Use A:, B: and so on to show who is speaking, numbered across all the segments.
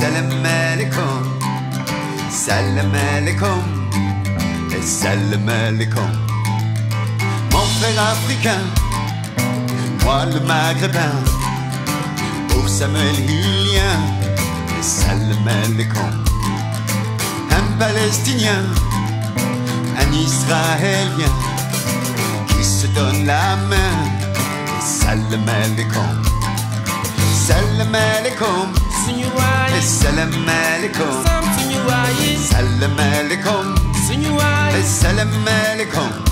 A: السلام عليكم السلام عليكم السلام عليكم Mon frère africain, moi le maghrébin, au Samuel Julien, salam alaikum. Un palestinien, un israélien, qui se donne la main, salam alaikum. Salam alaikum.
B: Something you are.
A: Salam alaikum. Something you
B: are.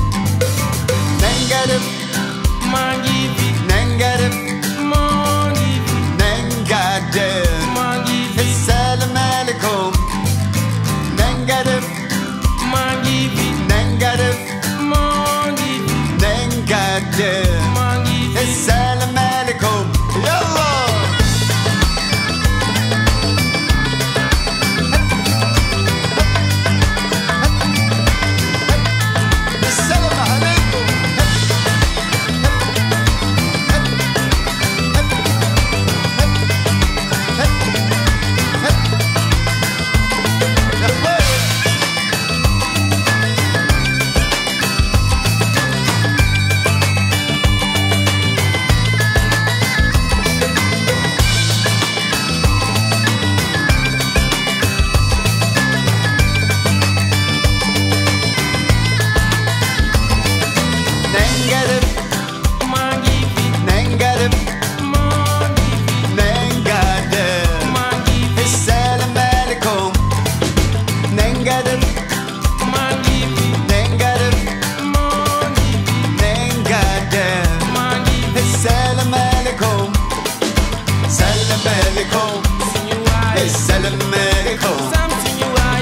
B: Et
A: c'est le
B: Mexique,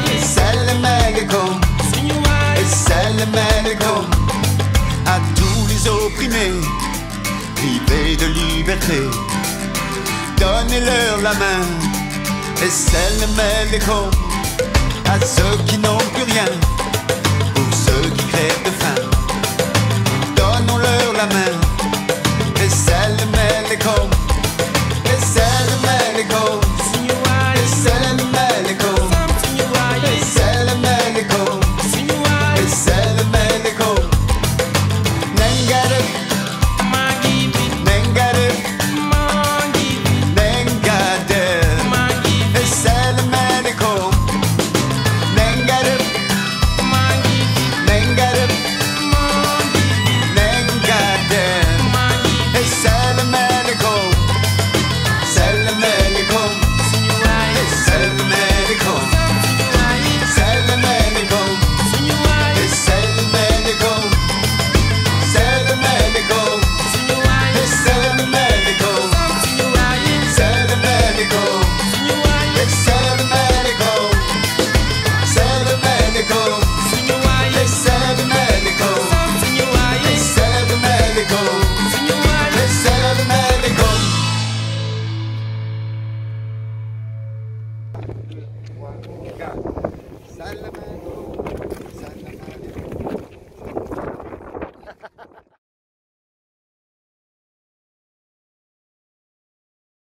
B: et c'est
A: le Mexique,
B: et c'est
A: le Mexique, à tous les opprimés, privés de liberté. Donnez-leur la main, et c'est le Mexique, à ceux qui n'ont plus rien. Guarda, salve.